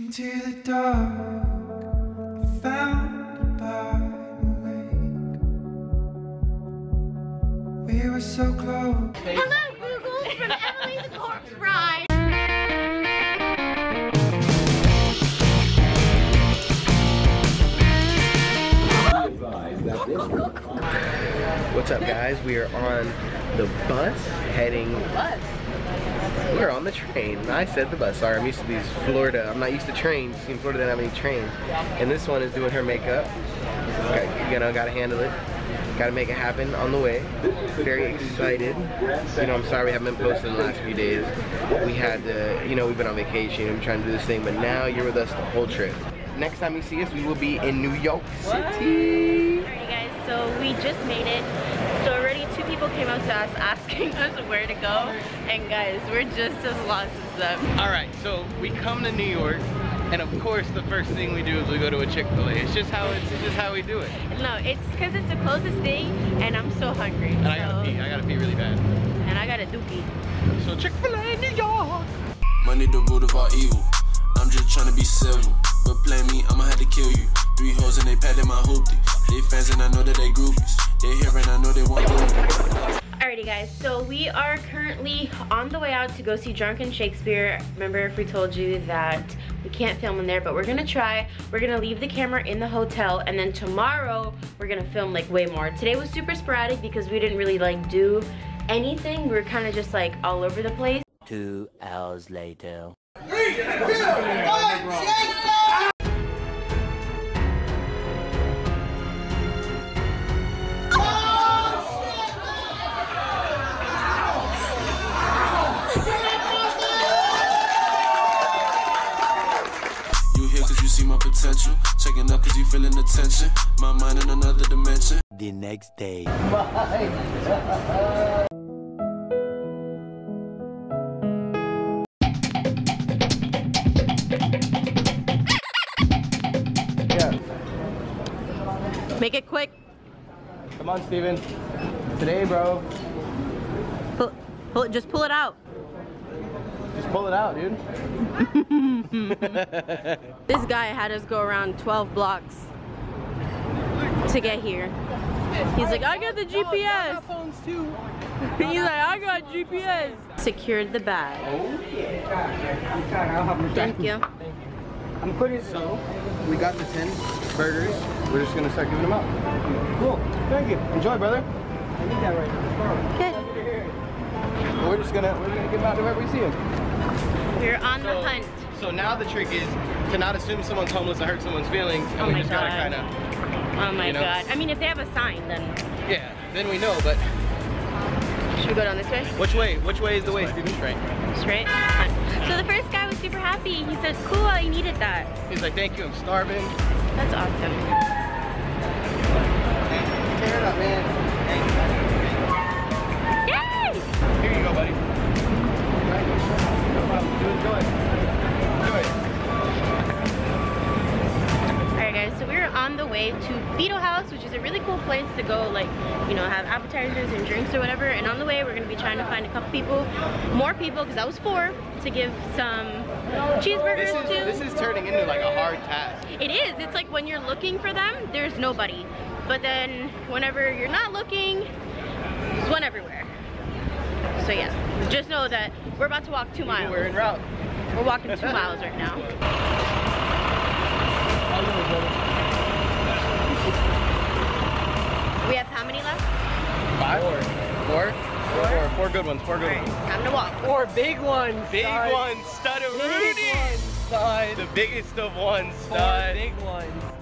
Into the dark, I found a bar to. We were so close. Hello, Google, from Emily the Corpse Bride. What's up, guys? We are on the bus heading. We're on the train. I said the bus. Sorry, I'm used to these Florida. I'm not used to trains. In Florida, they don't have any trains. And this one is doing her makeup. Got, you know, gotta handle it. Gotta make it happen on the way. Very excited. You know, I'm sorry we haven't been posting the last few days. We had to, you know, we've been on vacation. Been trying to do this thing, but now you're with us the whole trip. Next time you see us, we will be in New York City. Alright, guys, so we just made it. So already two people came up to us asking us where to go. And guys, we're just as lost as them. All right, so we come to New York, and of course, the first thing we do is we go to a Chick-fil-A. It's just how it's, it's just how we do it. No, it's because it's the closest thing and I'm so hungry. And I gotta pee. I gotta pee really bad. And I got a dookie. So Chick-fil-A, in New York. Money the root of all evil. I'm just trying to be civil. But play me, I'ma have to kill you. Three hoes and they patted my hoopty. They fans and I know that they groupies. They here and I know they want to. Alrighty guys, so we are currently on the way out to go see Drunken Shakespeare. Remember if we told you that we can't film in there, but we're gonna try. We're gonna leave the camera in the hotel and then tomorrow we're gonna film like way more. Today was super sporadic because we didn't really like do anything. We were kind of just like all over the place. Two hours later. You potential. Up cause you feeling the tension. My mind in another dimension. The next day. Make it quick. Come on, Steven. Today, bro. Pull, pull it, just pull it out. Just pull it out, dude. This guy had us go around 12 blocks to get here. He's like, I got the GPS. He's like, I got GPS. Secured the bag. Oh, Thank you. I'm putting so. We got the 10 burgers. We're just gonna start giving them out. Cool. Thank you. Enjoy, brother. I need that right Good. We're just gonna we're gonna give them out to whoever we see him. We're on the hunt. So now the trick is to not assume someone's homeless and hurt someone's feelings, and Oh we my just gotta God. kind of, Oh my you know. god. I mean, if they have a sign, then yeah. Then we know. But should we go down this way? which way? Which way is the way, Steven? Right. Straight? So the first guy was super happy. He said, cool, I needed that. He's like, thank you. I'm starving. That's awesome. Tear it up, man. Alright guys, so we're on the way to Beetle House, which is a really cool place to go like, you know, have appetizers and drinks or whatever. And on the way, we're gonna be trying to find a couple people, more people, because that was four, to give some cheeseburgers This is to. this is turning into like a hard task. It is. It's like when you're looking for them, there's nobody. But then whenever you're not looking, there's one everywhere. So yeah, just know that we're about to walk two miles. We're in route. We're walking two miles right now. We have how many left? Five. Four. Four. Four. Four good ones. Four good Alright, ones. time to walk. Or big ones. Big stud. one, stud of Big Rudy. The biggest of ones, Four stud. big ones.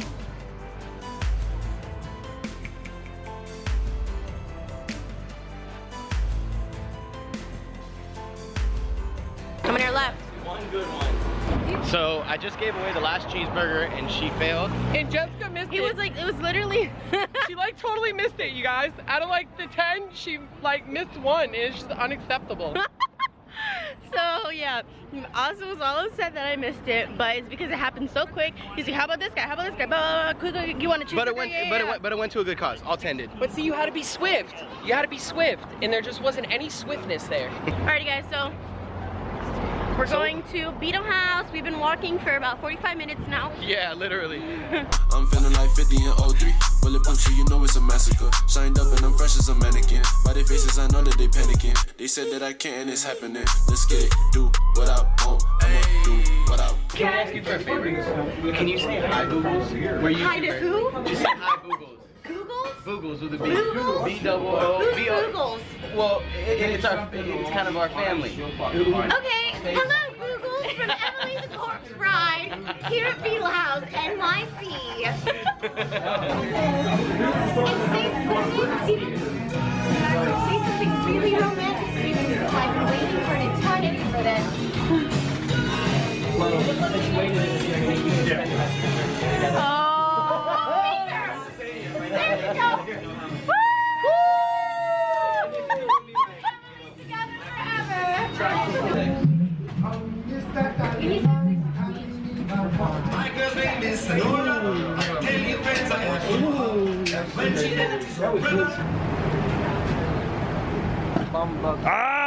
Left? One good one. So I just gave away the last cheeseburger and she failed. And Jessica missed It it. was like, it was literally. she like totally missed it, you guys. Out of like the 10, she like missed one. It's just unacceptable. so yeah, Ozzy was all upset that I missed it, but it's because it happened so quick. He's like, how about this guy? How about this guy? Blah, blah, blah. Quick, quick, You want to choose? But it went but it went but it went to a good cause. All ten did. but see, you had to be swift. You had to be swift. And there just wasn't any swiftness there. Alrighty guys, so We're going to Beetle House. We've been walking for about 45 minutes now. Yeah, literally. I'm feeling like 50 and 03. Bullet puncture, you know it's a massacre. Shined up and I'm fresh as a mannequin. By their faces, I know that they panicking. They said that I can't and it's happening. Let's get it, do what I want. I'ma do what I want. Can I ask you for a favor? Can you say hi, Boogles? Where you Hi to who? Just say hi, Boogles. Googles? Boogles with a B. Boogles? B double O. Who's Googles? Well, it, it's our, it's kind of our family. Okay, hello Googles from Emily the Corpse Bride here at Beetle House, NYC. and say, something really romantic. I've been waiting for an eternity for this. Oh, Ah!